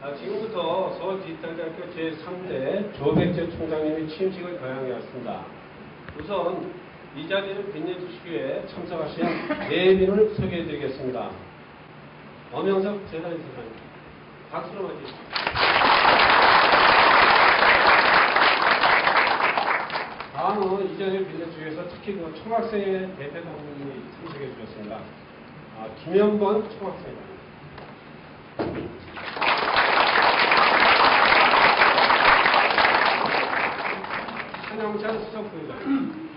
아, 지금부터 서울 디지털대학교 제3대 조백재 총장님이 취임식을 거행하였습니다. 우선 이 자리를 빛내주시기 위해 참석하신 예빈을 소개해 드리겠습니다. 엄영석 재단이사장님 박수로 맞이해주십시오. 다음은 이 자리를 빛내주기 위해서 특히 그 총학생회 대표단장님이 참석해 주셨습니다. 아, 김현번 총학생입니다. 수석부의장.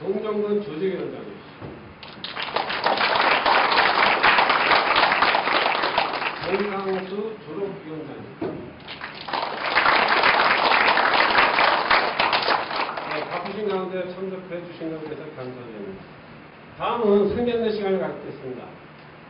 송정근 조직위원장님. 정상수 졸업위원장님. 네, 바쁘신 가운데 참석해 주신 것에 대해서 감사드립니다. 다음은 상견례 시간을 갖겠습니다.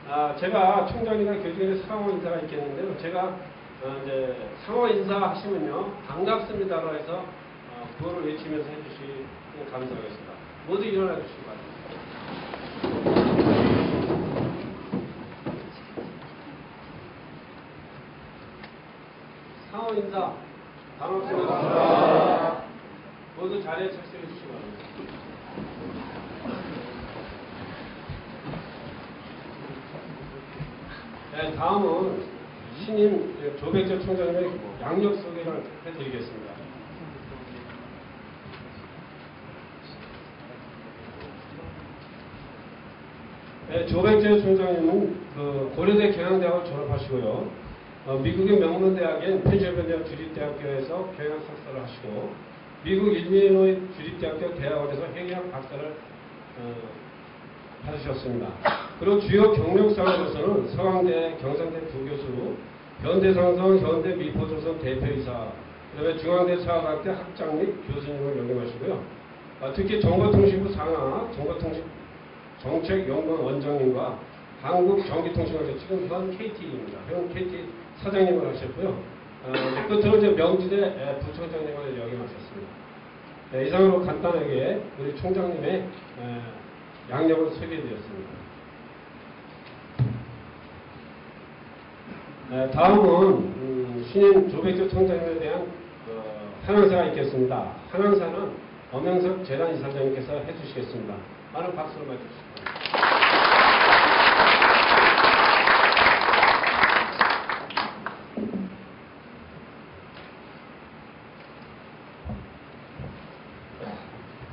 아, 제가 총장이나 교직원의 상호 인사가 있겠는데요. 제가 어, 이제 상호 인사 하시면요. 반갑습니다로 해서 어, 구호를 외치면서 해주시면 감사하겠습니다. 모두 일어나 주시기 바랍니다. 상호 인사 반갑습니다. 모두 자리에 착석해 주시기 바랍니다. 네, 다음은 신임 조백재 총장님의 양력 소개를 해드리겠습니다. 네, 조백재 총장님은 그 고려대 경영대학을 졸업하시고요. 어, 미국의 명문대학인 펜실베니아 주립대학교에서 경영 석사를 하시고 미국 일리노이 주립대학교 대학원에서 행위학 박사를 어, 받으셨습니다. 그리고 주요 경력상으로서는 서강대 경상대 부교수, 현대상성 현대 미포조선 대표이사, 그다음에 중앙대 사학학대 학장 및 교수님을 역임하시고요. 아, 특히 정보통신부 상하 정보통신 정책연구원 원장님과 한국전기통신학회 지금 현 KT입니다. 현 KT 사장님을 하셨고요. 어, 이제 끝으로 이제 명지대 에, 부총장님을 역임하셨습니다. 네, 이상으로 간단하게 우리 총장님의 에, 양력을 소개해드렸습니다. 네, 다음은 음, 신임 조백조 총장님에 대한 어, 한항사가 있겠습니다. 한항사는 엄영석 재단 이사장님께서 해주시겠습니다. 많은 박수로 맞주십시오.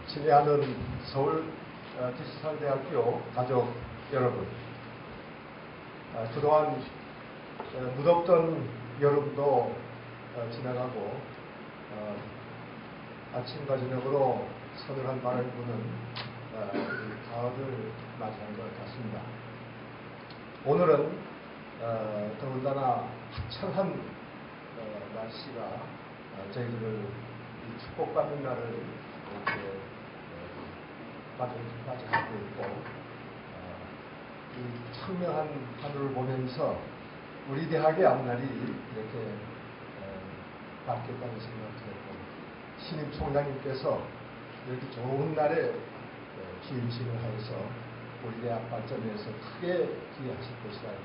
친애하는 서울 어, 디지털대학교 가족 여러분, 아, 그동안 어, 무덥던 여름도 어, 지나가고 어, 아침과 저녁으로 서늘한 바람이 부는 어, 이 가을을 맞이한 것 같습니다. 오늘은 어, 더군다나 화창한 어, 날씨가 어, 저희들을 이 축복받는 날을 어, 맞이, 맞이하고 있고 어, 이 청명한 하늘을 보면서 우리 대학의 앞날이 이렇게 어, 바뀌었다는 생각이 들고 신임 총장님께서 이렇게 좋은 날에 어, 취임식을 하여서 우리 대학 발전에 서 크게 기여하실 것이라고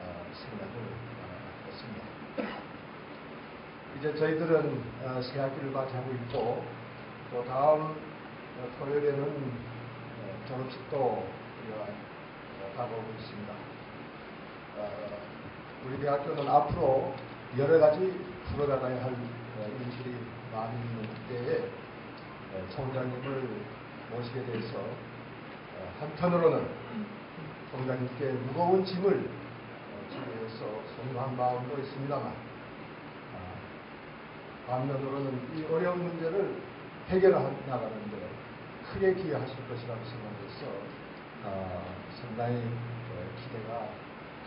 어, 생각을 어, 했습니다. 이제 저희들은 어, 새 학기를 맞이하고 있고 또 다음 어, 토요일에는 어, 졸업식도 우리가 어, 다가오고 있습니다. 어, 우리 대학교는 앞으로 여러 가지 풀어나가야 할 어, 일들이 많이 있는 때에 어, 총장님을 모시게 돼서 어, 한편으로는 총장님께 무거운 짐을 어, 지게해서 송구한 마음도 있습니다만 아, 반면으로는 이 어려운 문제를 해결해 나가는데 크게 기여하실 것이라고 생각해서 어, 상당히 어, 기대가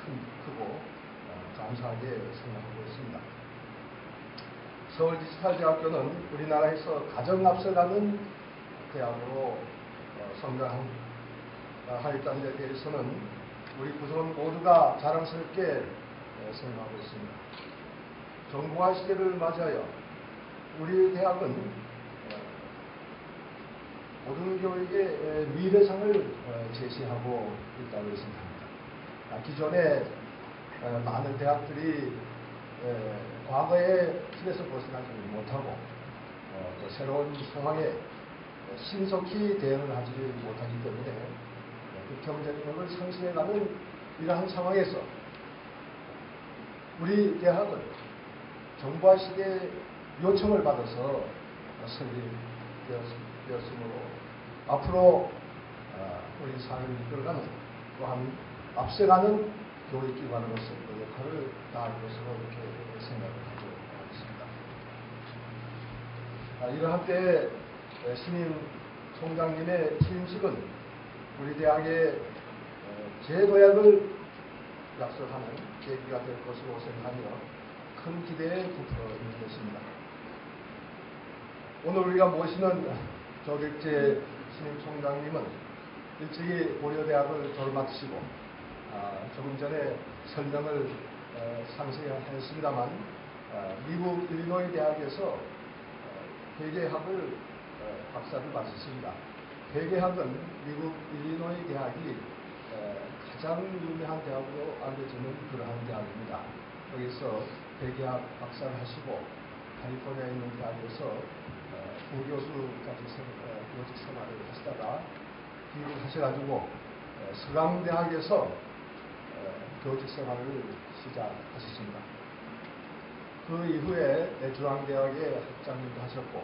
큰, 크고 어, 감사하게 생각하고 있습니다. 서울 디지털대학교는 우리나라에서 가장 앞서가는 대학으로 어, 성장하였다는 데 대해서는 우리 구성원 모두가 자랑스럽게 어, 생각하고 있습니다. 정부화 시대를 맞이하여 우리 대학은 어, 고등교육의 미래상을 어, 제시하고 있다고 생각합니다. 아, 기존에 어, 많은 대학들이 에, 과거의 틀에서 벗어나지 못하고 어, 또 새로운 상황에 신속히 대응을 하지 못하기 때문에 그 경쟁력을 상실해가는 이러한 상황에서 우리 대학은 정부와 시대 요청을 받아서 설립되었 으므로 앞으로 어, 우리 사회를 이끌어가는 또한 앞서가는 교육기관으로서 그 역할을 다할 것으로 이렇게 생각을 하고 있습니다. 아, 이러한 때 에, 신임 총장님의 취임식은 우리 대학의 어, 재도약을 약속하는 계기가 될 것으로 생각하며 큰 기대에 부풀어 있는 것입니다. 오늘 우리가 모시는 조백재 신임 총장님은 일찍이 고려대학을 졸업하시고 아, 조금 전에 설명을 어, 상세히 했습니다만 아, 미국 일리노이 대학에서 어, 회계학을 어, 박사를 받으십니다. 회계학은 미국 일리노이 대학이 에, 가장 유명한 대학으로 알려지는 그러한 대학입니다. 거기서 회계학 박사를 하시고 캘리포니아에 있는 대학에서 어, 어, 교직 생활을 하시다가 귀국을 하셔가지고 어, 서강대학에서 어, 교직 생활을 시작하셨습니다. 그 이후에 중앙대학의 학장님도 하셨고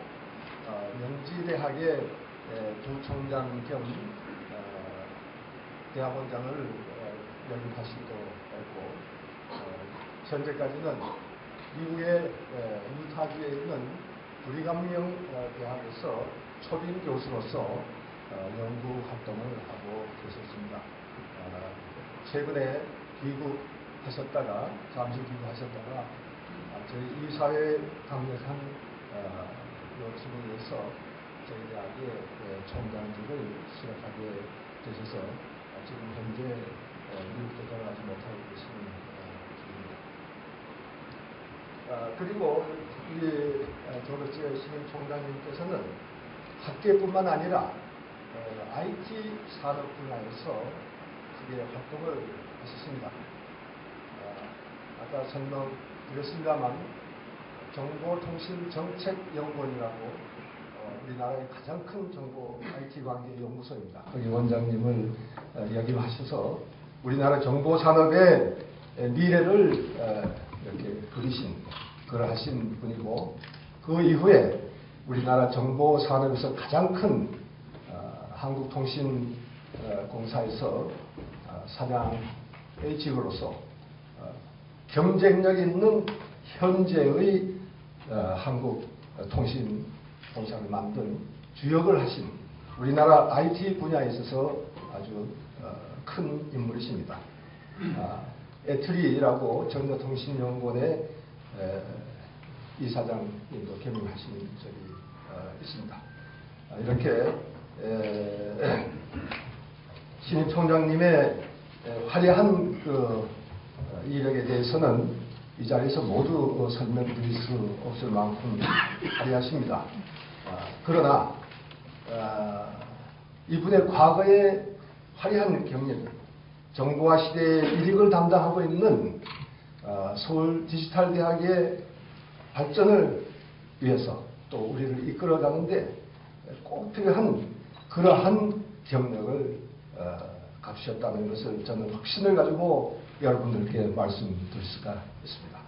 어, 명지대학의 에, 부총장 겸 어, 대학원장을 어, 역임하시기도 했고 어, 현재까지는 미국의 에, 유타주에 있는 브리감령 어, 대학에서 초빙 교수로서 어, 연구 활동을 하고 계셨습니다. 어, 최근에 귀국하셨다가 잠시 귀국하셨다가 아, 저희 이사회 강력한 어, 요청에 의해서 저희 대학의 예, 총장직을 수락하게 되셔서 아, 지금 현재 어, 미국에 돌아가지 못하고 계시는 어, 중입니다. 아, 그리고 우리 어, 조덕재 신임 총장님께서는 학계뿐만 아니라 어, IT 산업 분야에서 크게 활동을 하셨습니다. 아, 아까 설명드렸습니다만 정보통신정책연구원이라고 어, 우리나라의 가장 큰 정보 IT 관계 연구소입니다. 거기 원장님을 어, 역임하셔서 우리나라 정보 산업의 에, 미래를 어, 이렇게 그리신 그러하신 분이고 그 이후에 우리나라 정보 산업에서 가장 큰 어, 한국통신공사에서 어, 사장의 직으로서 어, 경쟁력 있는 현재의 어, 한국 통신공사를 만든 주역을 하신 우리나라 IT 분야에 있어서 아주 어, 큰 인물이십니다. 아, 에트리라고 전자통신연구원의 에, 이사장님도 겸임하신 적이 어, 있습니다. 아, 이렇게 에, 신임 총장님의 에, 화려한 그 어, 이력에 대해서는 이 자리에서 모두 어, 설명드릴 수 없을 만큼 화려하십니다. 아, 그러나 아, 이분의 과거의 화려한 경력, 정보화 시대의 일익을 담당하고 있는 어, 서울 디지털 대학의 발전을 위해서 또 우리를 이끌어가는데 꼭 필요한 그러한 경력을 어, 갖추셨다는 것을 저는 확신을 가지고 여러분들께 말씀드릴 수가 있습니다.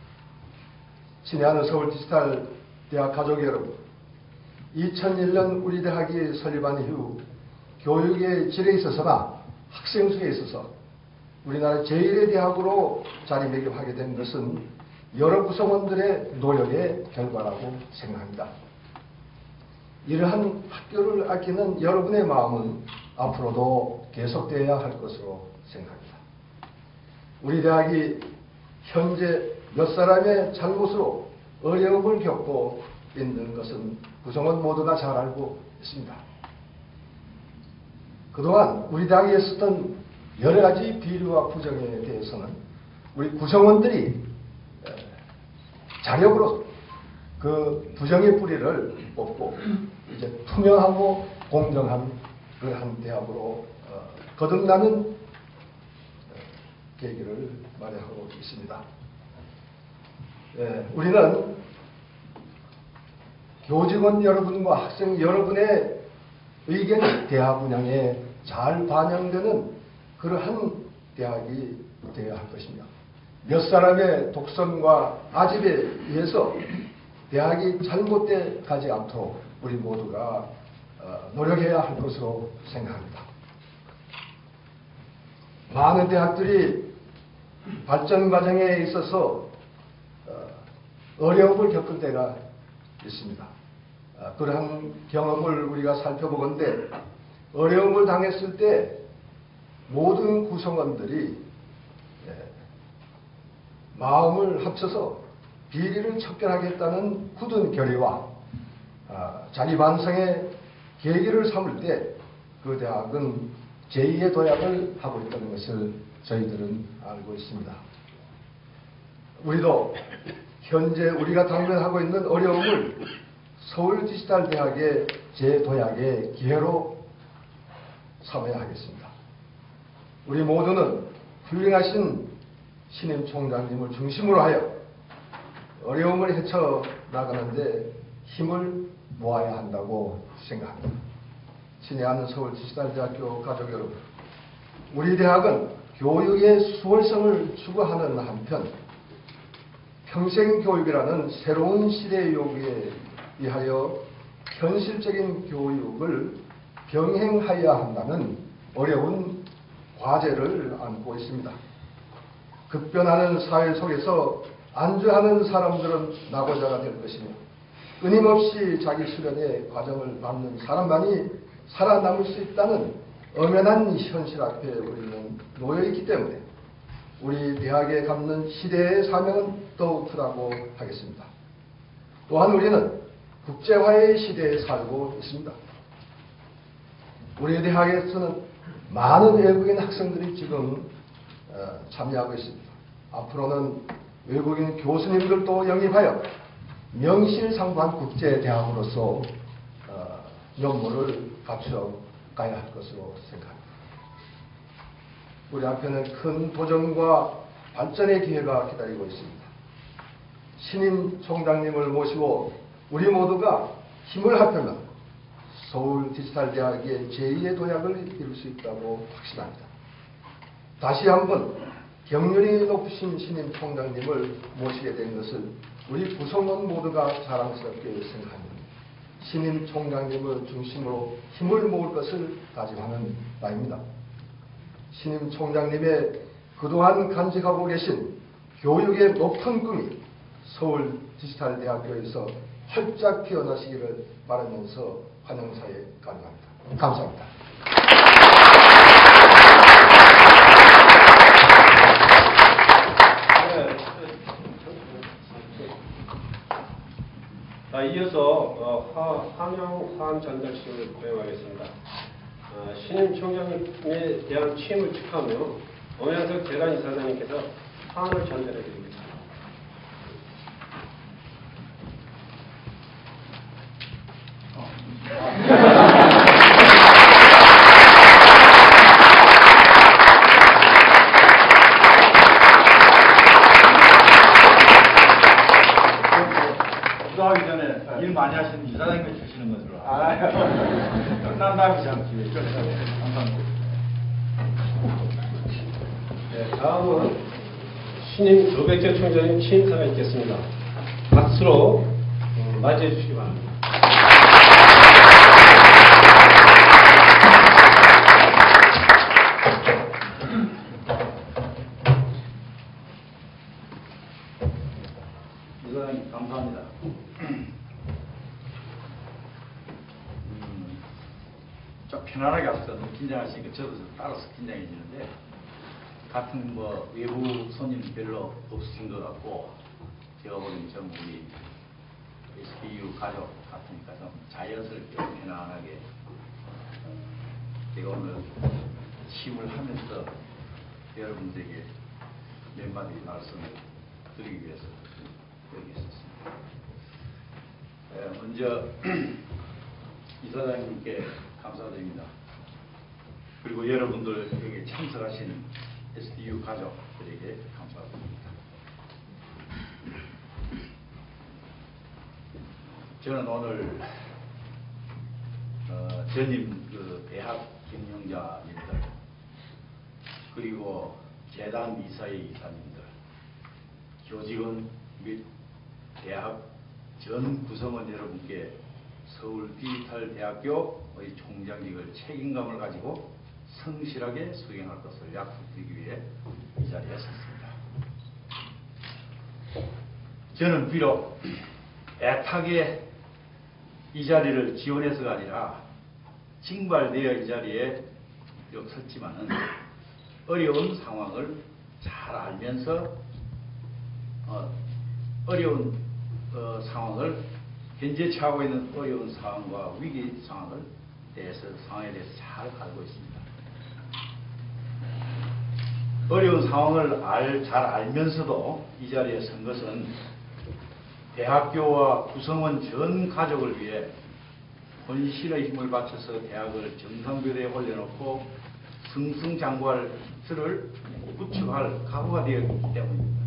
친애하는 서울 디지털 대학 가족 여러분, 2001년 우리 대학이 설립한 이후 교육의 질에 있어서나 학생 수에 있어서 우리나라 제1의 대학으로 자리매김하게 된 것은 여러 구성원들의 노력의 결과라고 생각합니다. 이러한 학교를 아끼는 여러분의 마음은 앞으로도 계속되어야 할 것으로 생각합니다. 우리 대학이 현재 몇 사람의 잘못으로 어려움을 겪고 있는 것은 구성원 모두가 잘 알고 있습니다. 그동안 우리 대학에 있었던 여러 가지 비리와 부정에 대해서는 우리 구성원들이 에, 자력으로 그 부정의 뿌리를 뽑고 이제 투명하고 공정한 그한 대학으로 어, 거듭나는 어, 계기를 마련하고 있습니다. 예, 우리는 교직원 여러분과 학생 여러분의 의견이 대학 운영에 잘 반영되는 그러한 대학이 되어야 할 것입니다. 몇 사람의 독선과 아집에 의해서 대학이 잘못돼 가지 않도록 우리 모두가 어, 노력해야 할 것으로 생각합니다. 많은 대학들이 발전 과정에 있어서 어, 어려움을 겪을 때가 있습니다. 아, 그러한 경험을 우리가 살펴보건대 어려움을 당했을 때 모든 구성원들이 예, 마음을 합쳐서 비리를 척결하겠다는 굳은 결의와 아, 자기 반성의 계기를 삼을 때 그 대학은 제2의 도약을 하고 있다는 것을 저희들은 알고 있습니다. 우리도 현재 우리가 당면하고 있는 어려움을 서울 디지털 대학의 재도약의 기회로 삼아야 하겠습니다. 우리 모두는 훌륭하신 신임 총장님을 중심으로 하여 어려움을 헤쳐 나가는데 힘을 모아야 한다고 생각합니다. 친애하는 서울 디지털대학교 가족 여러분, 우리 대학은 교육의 수월성을 추구하는 한편 평생교육이라는 새로운 시대의 요구에 의하여 현실적인 교육을 병행하여야 한다는 어려운 과제를 안고 있습니다. 급변하는 사회 속에서 안주하는 사람들은 낙오자가 될 것이며 끊임없이 자기 수련의 과정을 밟는 사람만이 살아남을 수 있다는 엄연한 현실 앞에 우리는 놓여 있기 때문에 우리 대학에 갖는 시대의 사명은 더욱 크다고 하겠습니다. 또한 우리는 국제화의 시대에 살고 있습니다. 우리 대학에서는 많은 외국인 학생들이 지금 어, 참여하고 있습니다. 앞으로는 외국인 교수님들도 영입하여 명실상부한 국제대학으로서 어, 면모를 갖추어 가야 할 것으로 생각합니다. 우리 앞에는 큰 도전과 발전의 기회가 기다리고 있습니다. 신임 총장님을 모시고 우리 모두가 힘을 합하면 서울 디지털 대학의 제2의 도약을 이룰 수 있다고 확신합니다. 다시 한번 경륜이 높으신 신임 총장님을 모시게 된 것을 우리 구성원 모두가 자랑스럽게 생각합니다. 신임 총장님을 중심으로 힘을 모을 것을 다짐하는 바입니다. 신임 총장님의 그동안 간직하고 계신 교육의 높은 꿈이 서울 디지털 대학교에서 활짝 피어나시기를 바라면서 환영사에 간구합니다. 감사합니다. 자, 이어서 어, 화, 환영 화환 전달식을 거행하겠습니다. 어, 신임 총장님에 대한 취임을 축하하며 엄양석 재단 이사장님께서 화환을 전달해 드립니다. 기도하기 전에 일 많이 하시는 이사장님이 주시는 것으로. 아, 다음에 제가 기회 감사합니다. 네, 다음은 신임 조백재 총장님 취임사가 있겠습니다. 박수로 음, 맞이해 주시기 바랍니다. 이사장님 감사합니다. 음, 좀 편안하게 합시다. 너무 긴장하시니까 저도 좀 따라서 긴장해지는데 같은 뭐 외부 손님 별로 없으신 것 같고 제가 보기엔 좀 우리 SBU 가족 같으니까 좀 자연스럽게 편안하게 제가 오늘 취임을 하면서 여러분들에게 몇 마디 말씀을 드리기 위해서 여기 있었습니다. 에, 먼저 이사장님께 감사드립니다. 그리고 여러분들 여기 참석하신 SDU 가족들에게 감사드립니다. 저는 오늘 어, 전임 그 대학 경영자님들 그리고 재단 이사의 이사님들 교직원 및 대학 전 구성원 여러분께 서울 디지털 대학교의 총장직을 책임감을 가지고 성실하게 수행할 것을 약속드리기 위해 이 자리에 섰습니다. 저는 비록 애타게 이 자리를 지원해서가 아니라 징발되어 이 자리에 섰지만은 어려운 상황을 잘 알면서 어, 어려운 어, 상황을 현재 처하고 있는 어려운 상황과 위기 상황을 대해서 상황에 대해서 잘 알고 있습니다. 어려운 상황을 알, 잘 알면서도 이 자리에 선 것은 대학교와 구성원 전 가족을 위해 혼신의 힘을 바쳐서 대학을 정상교대에 올려놓고 승승장구할 틀을 구축할 각오가 되어 있기 때문입니다.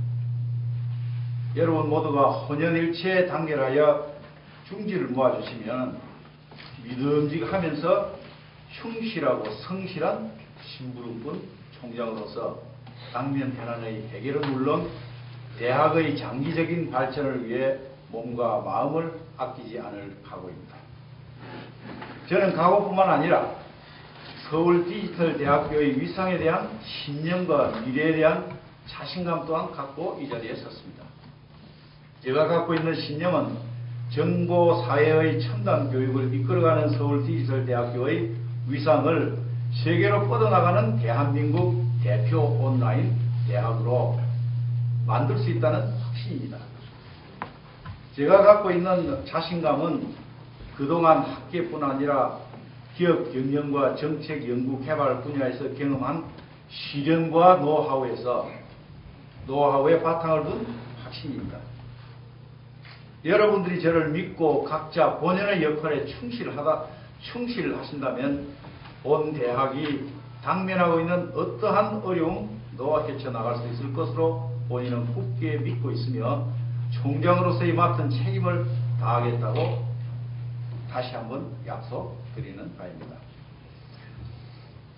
여러분 모두가 혼연일체에 단결하여 중지를 모아주시면 믿음직하면서 충실하고 성실한 심부름꾼 총장으로서 당면 현안의 해결은 물론 대학의 장기적인 발전을 위해 몸과 마음을 아끼지 않을 각오입니다. 저는 각오뿐만 아니라 서울 디지털 대학교의 위상에 대한 신념과 미래에 대한 자신감 또한 갖고 이 자리에 섰습니다. 제가 갖고 있는 신념은 정보 사회의 첨단 교육을 이끌어가는 서울 디지털 대학교의 위상을 세계로 뻗어나가는 대한민국 대표 온라인 대학으로 만들 수 있다는 확신입니다. 제가 갖고 있는 자신감은 그동안 학계뿐 아니라 기업 경영과 정책 연구 개발 분야에서 경험한 실현과 노하우에서 노하우의 바탕을 둔 확신입니다. 여러분들이 저를 믿고 각자 본연의 역할에 충실하다, 충실하신다면 본 대학이 당면하고 있는 어떠한 어려움 너와 헤쳐나갈 수 있을 것으로 본인은 굳게 믿고 있으며 총장으로서의 맡은 책임을 다하겠다고 다시 한번 약속드리는 바입니다.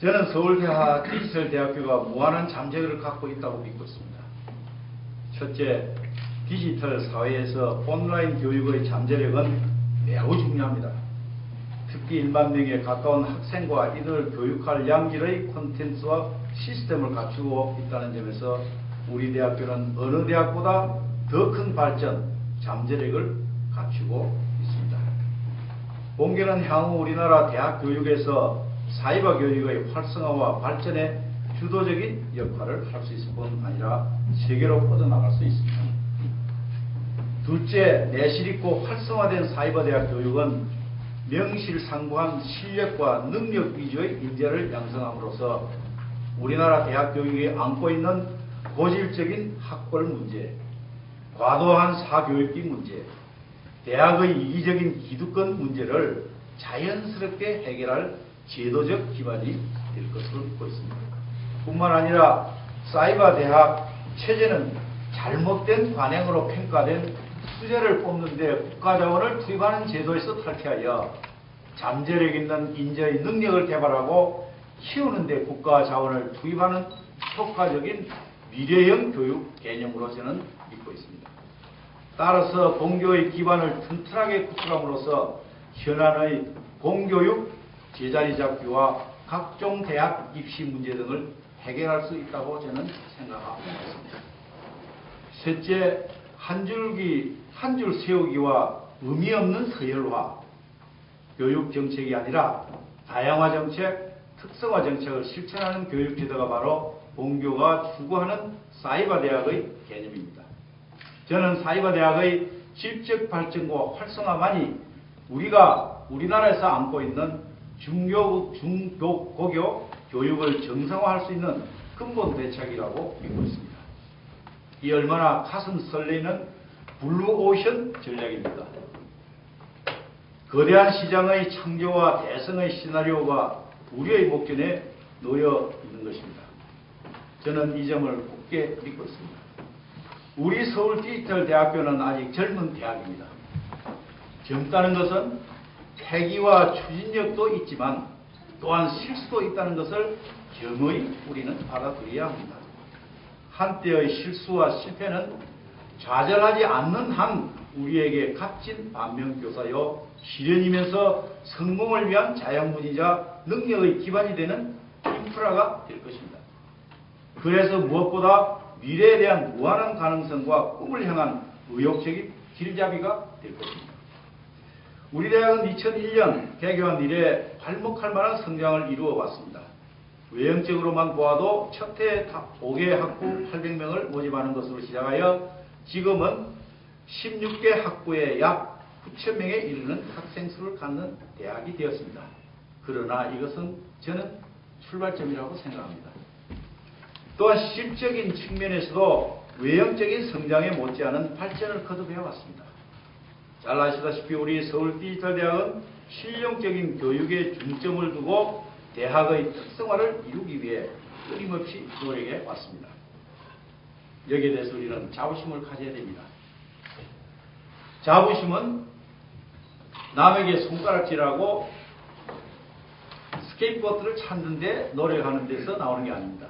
저는 서울대학 디지털대학교가 무한한 잠재력을 갖고 있다고 믿고 있습니다. 첫째, 디지털 사회에서 온라인 교육의 잠재력은 매우 중요합니다. 특히 1만 명에 가까운 학생과 이들을 교육할 양질의 콘텐츠와 시스템을 갖추고 있다는 점에서 우리 대학교는 어느 대학보다 더 큰 발전, 잠재력을 갖추고 있습니다. 본계는 향후 우리나라 대학 교육에서 사이버 교육의 활성화와 발전에 주도적인 역할을 할 수 있을 뿐 아니라 세계로 뻗어나갈 수 있습니다. 둘째, 내실 있고 활성화된 사이버 대학 교육은 명실상부한 실력과 능력 위주의 인재를 양성함으로써 우리나라 대학 교육이 안고 있는 고질적인 학벌 문제, 과도한 사교육비 문제, 대학의 이기적인 기득권 문제를 자연스럽게 해결할 제도적 기반이 될 것으로 믿고 있습니다. 뿐만 아니라 사이버 대학 체제는 잘못된 관행으로 평가된 수재를 뽑는데 국가 자원을 투입하는 제도에서 탈퇴하여 잠재력 있는 인재의 능력을 개발하고 키우는데 국가 자원을 투입하는 효과적인 미래형 교육 개념으로 저는 믿고 있습니다. 따라서 공교의 기반을 튼튼하게 구축함으로써 현안의 공교육 제자리 잡기와 각종 대학 입시 문제 등을 해결할 수 있다고 저는 생각하고 있습니다. 셋째, 한 줄기, 한 줄 세우기와 의미 없는 서열화, 교육 정책이 아니라 다양화 정책, 특성화 정책을 실천하는 교육 제도가 바로 본교가 추구하는 사이버 대학의 개념입니다. 저는 사이버 대학의 질적 발전과 활성화만이 우리가 우리나라에서 안고 있는 초교, 중교, 고교 교육을 정상화할 수 있는 근본 대책이라고 믿고 있습니다. 이 얼마나 가슴 설레는 블루오션 전략입니다. 거대한 시장의 창조와 대성의 시나리오가 우리의 목전에 놓여 있는 것입니다. 저는 이 점을 굳게 믿고 있습니다. 우리 서울 디지털 대학교는 아직 젊은 대학입니다. 젊다는 것은 패기와 추진력도 있지만 또한 실수도 있다는 것을 겸허히 우리는 받아들여야 합니다. 한때의 실수와 실패는 좌절하지 않는 한 우리에게 값진 반면교사요 시련이면서 성공을 위한 자양분이자 능력의 기반이 되는 인프라가 될 것입니다. 그래서 무엇보다 미래에 대한 무한한 가능성과 꿈을 향한 의욕적인 길잡이가 될 것입니다. 우리 대학은 2001년 개교한 이래 발목할 만한 성장을 이루어 왔습니다. 외형적으로만 보아도 첫해 5개 학부 800명을 모집하는 것으로 시작하여 지금은 16개 학부에 약 9,000명에 이르는 학생 수를 갖는 대학이 되었습니다. 그러나 이것은 저는 출발점이라고 생각합니다. 또한 실적인 측면에서도 외형적인 성장에 못지않은 발전을 거듭해 왔습니다. 잘 아시다시피 우리 서울 디지털 대학은 실용적인 교육에 중점을 두고 대학의 특성화를 이루기 위해 끊임없이 노력해 왔습니다. 여기에 대해서 우리는 자부심을 가져야 됩니다. 자부심은 남에게 손가락질하고 스케이트보드를 찾는데 노력하는 데서 나오는 게 아닙니다.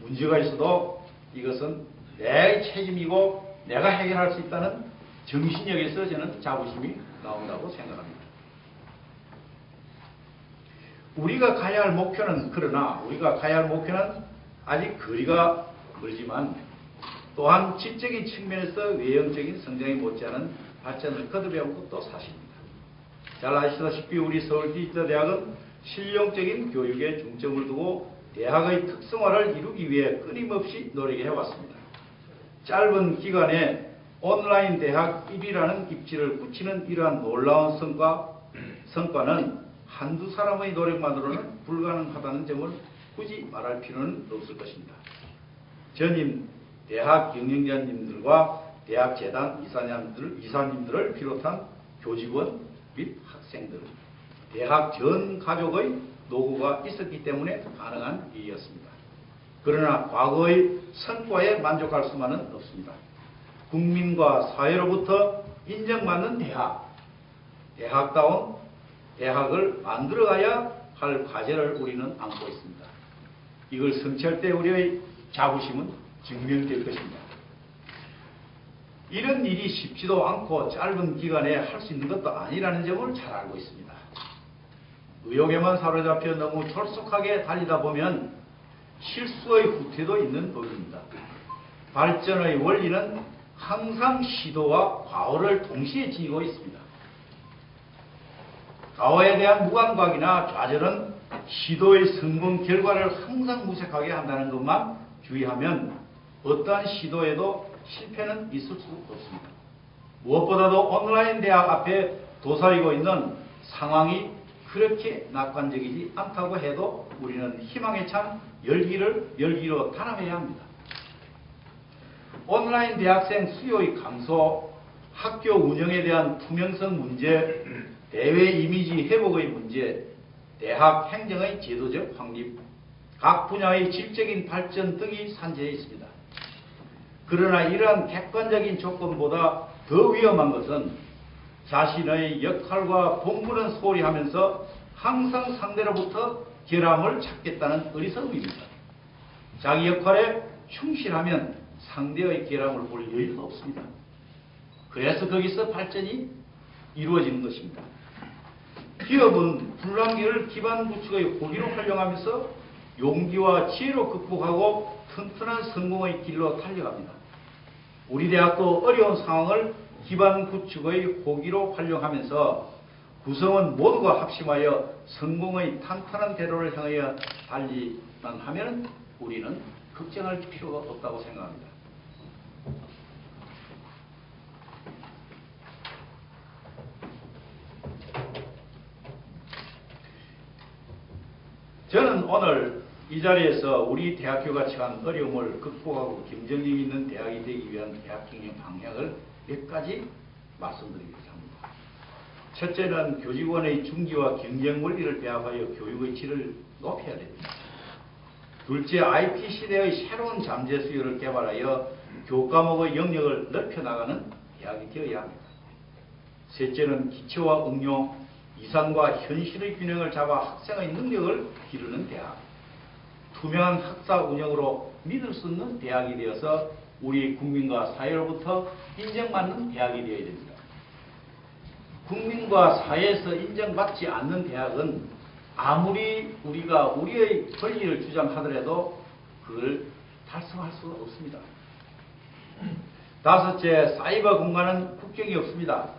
문제가 있어도 이것은 내 책임이고 내가 해결할 수 있다는 정신력에서 저는 자부심이 나온다고 생각합니다. 우리가 가야 할 목표는 그러나 우리가 가야 할 목표는 아직 거리가 멀지만 또한 질적인 측면에서 외형적인 성장이 못지않은 발전을 거듭해온 것도 사실입니다. 잘 아시다시피 우리 서울 디지털 대학은 실용적인 교육에 중점을 두고 대학의 특성화를 이루기 위해 끊임없이 노력해 왔습니다. 짧은 기간에 온라인 대학 1위라는 입지를 굳히는 이러한 놀라운 성과, 성과는 한두 사람의 노력만으로는 불가능하다는 점을 굳이 말할 필요는 없을 것입니다. 전임 대학 경영자님들과 대학 재단 이사님들, 이사님들을 비롯한 교직원 및 학생들, 대학 전 가족의 노고가 있었기 때문에 가능한 일이었습니다. 그러나 과거의 성과에 만족할 수만은 없습니다. 국민과 사회로부터 인정받는 대학, 대학다운 대학을 만들어가야 할 과제를 우리는 안고 있습니다. 이걸 성취할 때 우리의 자부심은 증명될 것입니다. 이런 일이 쉽지도 않고 짧은 기간에 할 수 있는 것도 아니라는 점을 잘 알고 있습니다. 의욕에만 사로잡혀 너무 졸속하게 달리다 보면 실수의 후퇴도 있는 법입니다. 발전의 원리는 항상 시도와 과오를 동시에 지니고 있습니다. 과오에 대한 무감각이나 좌절은 시도의 성공 결과를 항상 무색하게 한다는 것만 주의하면 어떠한 시도에도 실패는 있을 수 없습니다. 무엇보다도 온라인 대학 앞에 도사리고 있는 상황이 그렇게 낙관적이지 않다고 해도 우리는 희망에 찬 열기를 열기로 단합해야 합니다. 온라인 대학생 수요의 감소, 학교 운영에 대한 투명성 문제, 대외 이미지 회복의 문제, 대학 행정의 제도적 확립, 각 분야의 질적인 발전 등이 산재해 있습니다. 그러나 이러한 객관적인 조건보다 더 위험한 것은 자신의 역할과 본분은 소홀히 하면서 항상 상대로부터 결함을 찾겠다는 어리석음입니다. 자기 역할에 충실하면 상대의 결함을 볼 여유가 없습니다. 그래서 거기서 발전이 이루어지는 것입니다. 기업은 불란기를 기반 구축의 호기로 활용하면서 용기와 지혜로 극복하고 튼튼한 성공의 길로 달려갑니다. 우리 대학도 어려운 상황을 기반 구축의 호기로 활용하면서 구성원 모두가 합심하여 성공의 탄탄한 대로를 향하여 달리만 하면 우리는 걱정할 필요가 없다고 생각합니다. 저는 오늘 이 자리에서 우리 대학교가 처한 어려움을 극복하고 경쟁력 있는 대학이 되기 위한 대학 경영 방향을 몇 가지 말씀드리겠습니다. 첫째는 교직원의 중기와 경쟁 원리를 배합하여 교육의 질을 높여야 됩니다. 둘째, IT 시대의 새로운 잠재 수요를 개발하여 교과목의 영역을 넓혀 나가는 대학이 되어야 합니다. 셋째는 기초와 응용, 이상과 현실의 균형을 잡아 학생의 능력을 기르는 대학. 투명한 학사 운영으로 믿을 수 있는 대학이 되어서 우리 국민과 사회로부터 인정받는 대학이 되어야 됩니다. 국민과 사회에서 인정받지 않는 대학은 아무리 우리가 우리의 권리를 주장하더라도 그걸 달성할 수가 없습니다. 다섯째, 사이버 공간은 국경이 없습니다.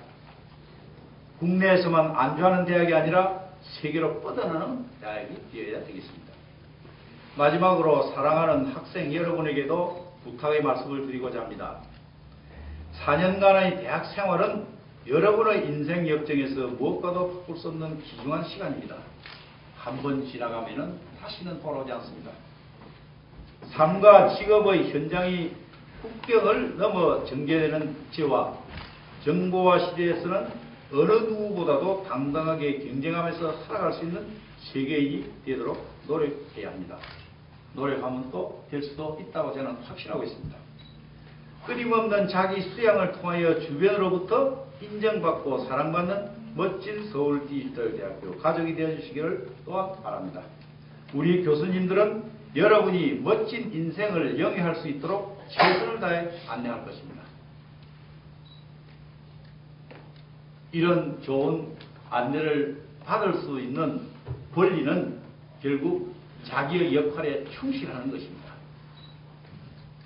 국내에서만 안주하는 대학이 아니라 세계로 뻗어나는 대학이 되어야 되겠습니다. 마지막으로 사랑하는 학생 여러분에게도 부탁의 말씀을 드리고자 합니다. 4년간의 대학 생활은 여러분의 인생 역정에서 무엇과도 바꿀 수 없는 귀중한 시간입니다. 한 번 지나가면 다시는 돌아오지 않습니다. 삶과 직업의 현장이 국경을 넘어 전개되는 지와 정보화 시대에서는 어느 누구보다도 당당하게 경쟁하면서 살아갈 수 있는 세계인이 되도록 노력해야 합니다. 노력하면 또 될 수도 있다고 저는 확신하고 있습니다. 끊임없는 자기 수양을 통하여 주변으로부터 인정받고 사랑받는 멋진 서울 디지털대학교 가족이 되어주시기를 또한 바랍니다. 우리 교수님들은 여러분이 멋진 인생을 영위할 수 있도록 최선을 다해 안내할 것입니다. 이런 좋은 안내를 받을 수 있는 권리는 결국 자기의 역할에 충실하는 것입니다.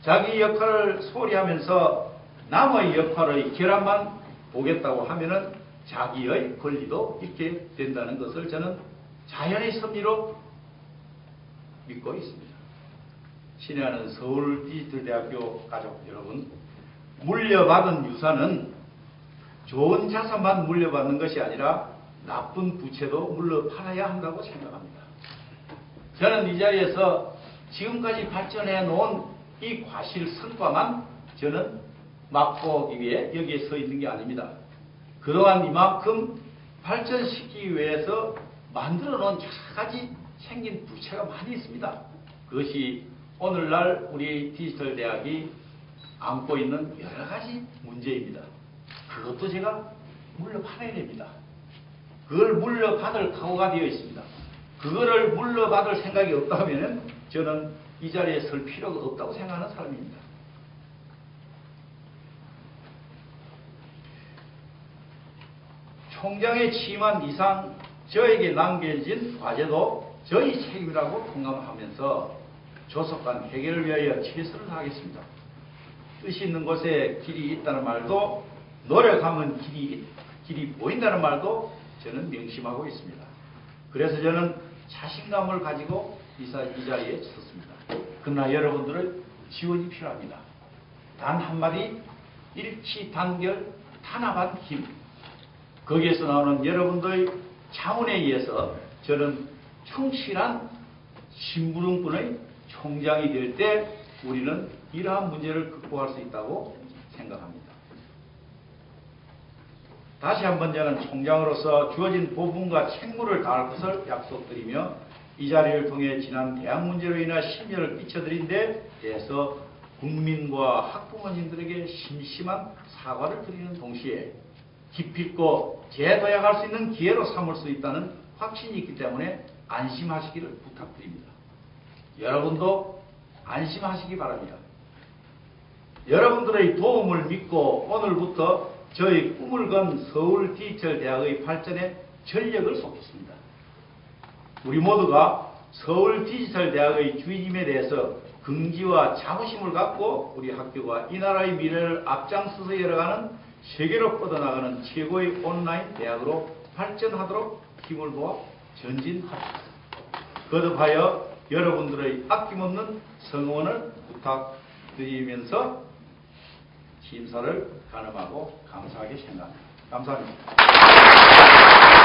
자기 역할을 소홀히 하면서 남의 역할의 결함만 보겠다고 하면은 자기의 권리도 잃게 된다는 것을 저는 자연의 섭리로 믿고 있습니다. 친애하는 서울 디지털 대학교 가족 여러분, 물려받은 유산은 좋은 자산만 물려받는 것이 아니라 나쁜 부채도 물려 팔아야 한다고 생각합니다. 저는 이 자리에서 지금까지 발전해 놓은 이 과실 성과만 저는 맛보기 위해 여기에 서 있는 게 아닙니다. 그동안 이만큼 발전시키기 위해서 만들어 놓은 여러 가지 생긴 부채가 많이 있습니다. 그것이 오늘날 우리 디지털 대학이 안고 있는 여러 가지 문제입니다. 그것도 제가 물려받아야 됩니다. 그걸 물려받을 각오가 되어 있습니다. 그거를 물려받을 생각이 없다면 저는 이 자리에 설 필요가 없다고 생각하는 사람입니다. 총장의 취임한 이상 저에게 남겨진 과제도 저희 책임이라고 공감하면서 조속한 해결을 위하여 최선을 다하겠습니다. 뜻이 있는 곳에 길이 있다는 말도 노력하면 길이, 길이 보인다는 말도 저는 명심하고 있습니다. 그래서 저는 자신감을 가지고 이, 사- 이 자리에 섰습니다. 그러나 여러분들의 지원이 필요합니다. 단 한마디 일치 단결 단합한 힘 거기에서 나오는 여러분들의 자문에 의해서 저는 충실한 심부름꾼의 총장이 될 때 우리는 이러한 문제를 극복할 수 있다고 생각합니다. 다시 한번 저는 총장으로서 주어진 보분과 책무를 다할 것을 약속드리며 이 자리를 통해 지난 대학 문제로 인한 심려를 끼쳐드린 데 대해서 국민과 학부모님들에게 심심한 사과를 드리는 동시에 기필코 재도약할 수 있는 기회로 삼을 수 있다는 확신이 있기 때문에 안심하시기를 부탁드립니다. 여러분도 안심하시기 바랍니다. 여러분들의 도움을 믿고 오늘부터 저희 꿈을 건 서울 디지털 대학의 발전에 전력을 쏟겠습니다. 우리 모두가 서울 디지털 대학의 주인임에 대해서 긍지와 자부심을 갖고 우리 학교가 이 나라의 미래를 앞장서서 열어가는 세계로 뻗어나가는 최고의 온라인 대학으로 발전하도록 힘을 모아 전진합시다. 거듭하여 여러분들의 아낌없는 성원을 부탁드리면서 심사를 가늠하고 감사하게 생각합니다. 감사합니다.